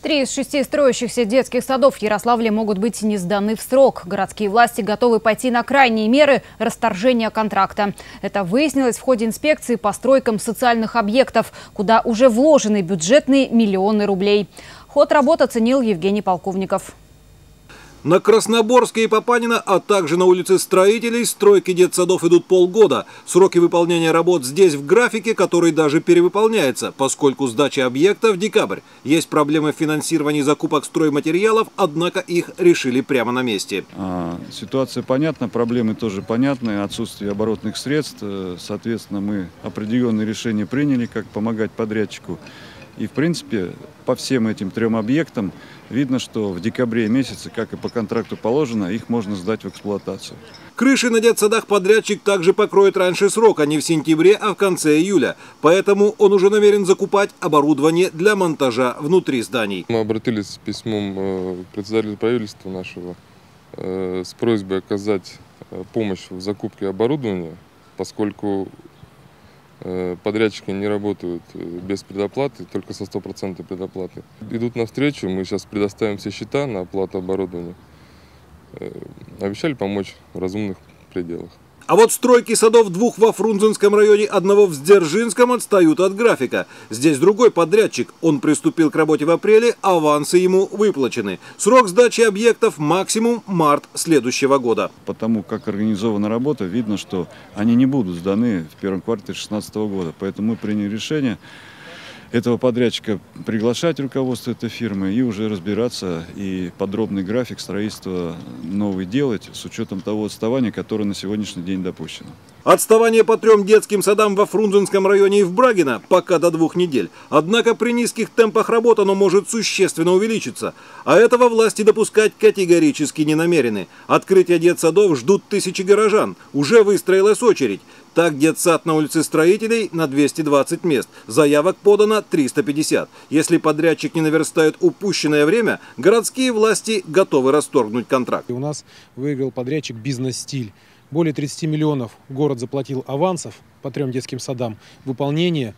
Три из шести строящихся детских садов в Ярославле могут быть не сданы в срок. Городские власти готовы пойти на крайние меры расторжения контракта. Это выяснилось в ходе инспекции по стройкам социальных объектов, куда уже вложены бюджетные миллионы рублей. Ход работы оценил Евгений Полковников. На Красноборске и Папанина, а также на улице Строителей стройки детсадов идут полгода. Сроки выполнения работ здесь в графике, который даже перевыполняется, поскольку сдача объекта в декабрь. Есть проблемы в финансировании закупок стройматериалов, однако их решили прямо на месте. А, ситуация понятна, проблемы тоже понятны, отсутствие оборотных средств. Э, соответственно, мы определенные решения приняли, как помогать подрядчику. И, в принципе, по всем этим трем объектам видно, что в декабре месяце, как и по контракту положено, их можно сдать в эксплуатацию. Крыши на детсадах подрядчик также покроет раньше срока, не в сентябре, а в конце июля. Поэтому он уже намерен закупать оборудование для монтажа внутри зданий. Мы обратились с письмом э, к председателю правительства нашего э, с просьбой оказать э, помощь в закупке оборудования, поскольку подрядчики не работают э, без предоплаты, только со стопроцентной предоплаты. Идут навстречу, мы сейчас предоставим все счета на оплату оборудования. Э, обещали помочь в разумных пределах. А вот стройки садов двух во Фрунзенском районе, одного в Сдержинском отстают от графика. Здесь другой подрядчик. Он приступил к работе в апреле, авансы ему выплачены. Срок сдачи объектов максимум март следующего года. Потому как организована работа, видно, что они не будут сданы в первом квартале 2016 года. Поэтому мы приняли решение этого подрядчика приглашать руководство этой фирмы и уже разбираться и подробный график строительства новый делать с учетом того отставания, которое на сегодняшний день допущено. Отставание по трем детским садам во Фрунзенском районе и в Брагино пока до двух недель. Однако при низких темпах работы оно может существенно увеличиться. А этого власти допускать категорически не намерены. Открытие детсадов ждут тысячи горожан. Уже выстроилась очередь. Так, детсад на улице Строителей на 220 мест. Заявок подано 350. Если подрядчик не наверстает упущенное время, городские власти готовы расторгнуть контракт. У нас выиграл подрядчик «Бизнес-стиль». Более 30 миллионов город заплатил авансов по трем детским садам. Выполнение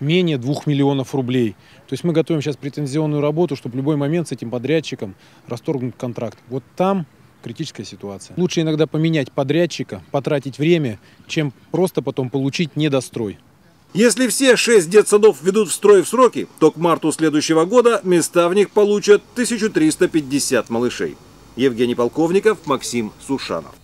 менее 2 миллионов рублей. То есть мы готовим сейчас претензионную работу, чтобы в любой момент с этим подрядчиком расторгнуть контракт. Вот там критическая ситуация. Лучше иногда поменять подрядчика, потратить время, чем просто потом получить недострой. Если все шесть детсадов ведут в строй в сроки, то к марту следующего года места в них получат 1350 малышей. Евгений Полковников, Максим Сушанов.